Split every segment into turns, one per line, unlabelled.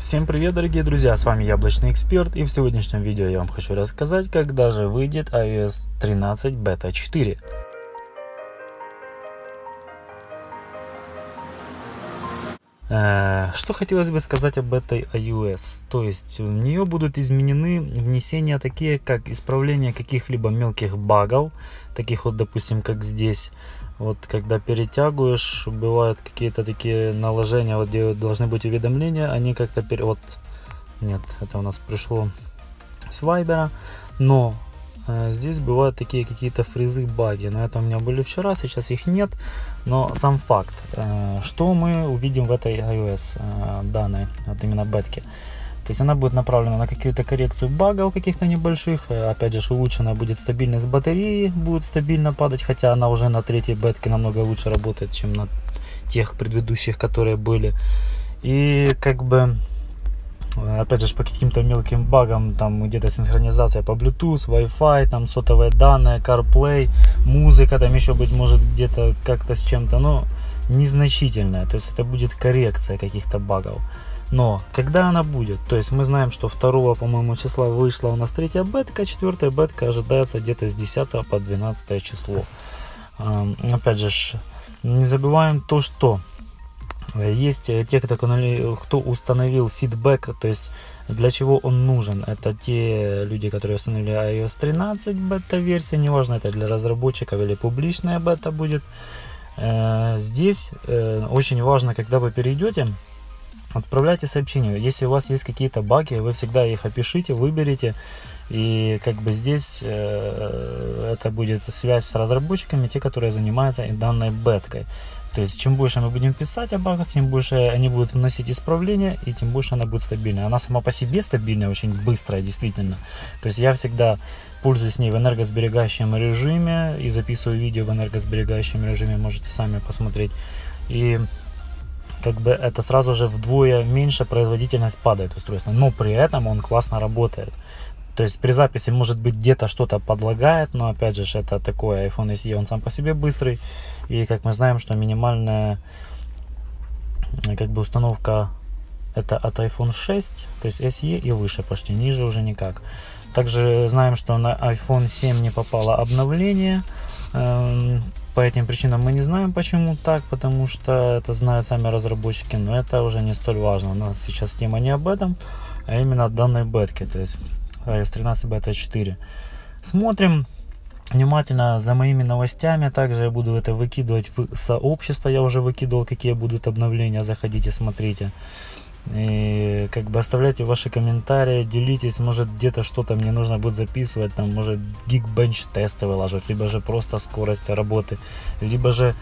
Всем привет, дорогие друзья, с вами Яблочный Эксперт, и в сегодняшнем видео я вам хочу рассказать, когда же выйдет iOS 13 Beta 4. Что хотелось бы сказать об этой iOS? То есть в нее будут изменены внесения такие, как исправление каких-либо мелких багов, таких вот, допустим, как здесь. Вот когда перетягиваешь, бывают какие-то такие наложения, вот где должны быть уведомления, они как-то пере... Вот, нет, это у нас пришло с Вайбера, но Э, здесь бывают такие какие-то фризы, баги. Но это у меня были вчера, сейчас их нет. Но сам факт, э, что мы увидим в этой iOS э, данной, вот именно бетке. То есть она будет направлена на какую-то коррекцию багов каких-то небольших. Опять же, улучшена будет стабильность батареи, будет стабильно падать, хотя она уже на третьей бетке намного лучше работает, чем на тех предыдущих, которые были. И как бы опять же по каким-то мелким багам, там где-то синхронизация по Bluetooth, Wi-Fi, там сотовые данные, CarPlay, музыка, там еще быть может где-то как-то с чем-то, но незначительная, то есть это будет коррекция каких-то багов. Но когда она будет? То есть мы знаем, что 2, по-моему, числа вышла у нас третья бетка, четвертая бетка ожидается где-то с 10 по 12 число. Опять же, не забываем то, что есть э, те, кто установил фидбэк, то есть для чего он нужен. Это те люди, которые установили iOS 13 бета-версия, неважно, это для разработчиков или публичная бета будет. Э, здесь э, очень важно, когда вы перейдете, отправляйте сообщения. Если у вас есть какие-то баги, вы всегда их опишите, выберите. И как бы здесь это будет связь с разработчиками, те, которые занимаются данной беткой. То есть, чем больше мы будем писать о багах, тем больше они будут вносить исправления, и тем больше она будет стабильная. Она сама по себе стабильная, очень быстрая, действительно. То есть, я всегда пользуюсь ней в энергосберегающем режиме и записываю видео в энергосберегающем режиме, можете сами посмотреть. И как бы это сразу же вдвое меньше производительность падает устройства, но при этом он классно работает. То есть при записи может быть где-то что-то подлагает, но опять же это такой iPhone SE, он сам по себе быстрый. И как мы знаем, что минимальная как бы установка это от iPhone 6, то есть SE и выше почти, ниже уже никак. Также знаем, что на iPhone 7 не попало обновление. Эм, по этим причинам мы не знаем, почему так, потому что это знают сами разработчики, но это уже не столь важно. У нас сейчас тема не об этом, а именно о данной бетке. То есть iOS 13 бета 4. Смотрим внимательно за моими новостями. Также я буду это выкидывать в сообщество. Я уже выкидывал, какие будут обновления. Заходите, смотрите. И как бы оставляйте ваши комментарии, делитесь, может где-то что-то мне нужно будет записывать, там может Geekbench тесты выложить, либо же просто скорость работы, либо же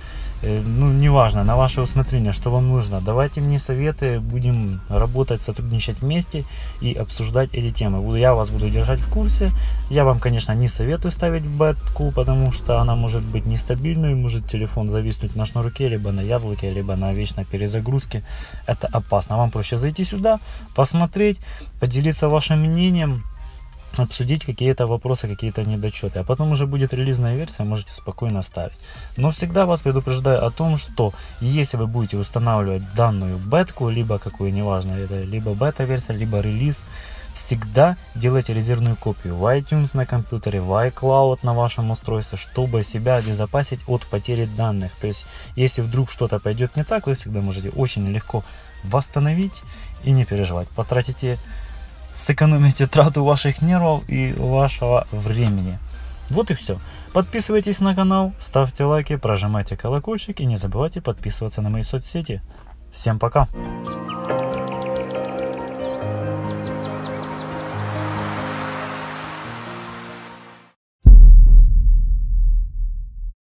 ну, неважно, на ваше усмотрение, что вам нужно. Давайте мне советы, будем работать, сотрудничать вместе и обсуждать эти темы. Я вас буду держать в курсе. Я вам, конечно, не советую ставить бетку, потому что она может быть нестабильной, может телефон зависнуть на шнурке, либо на яблоке, либо на вечной перезагрузке. Это опасно. Вам проще зайти сюда, посмотреть, поделиться вашим мнением, обсудить какие-то вопросы, какие-то недочеты. А потом уже будет релизная версия, можете спокойно ставить. Но всегда вас предупреждаю о том, что если вы будете устанавливать данную бетку, либо какую, неважно, это либо бета-версия, либо релиз, всегда делайте резервную копию в iTunes на компьютере, в iCloud на вашем устройстве, чтобы себя обезопасить от потери данных. То есть, если вдруг что-то пойдет не так, вы всегда можете очень легко восстановить и не переживать. Потратите сэкономите трату ваших нервов и вашего времени. Вот и все. Подписывайтесь на канал, ставьте лайки, прожимайте колокольчик и не забывайте подписываться на мои соцсети. Всем пока!